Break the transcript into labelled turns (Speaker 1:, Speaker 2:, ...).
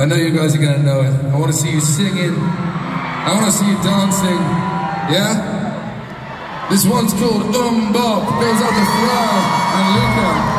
Speaker 1: I know you guys are gonna know it. I want to see you singing. I want to see you dancing. Yeah? This one's called Um Bop. Goes out to floor and Luca.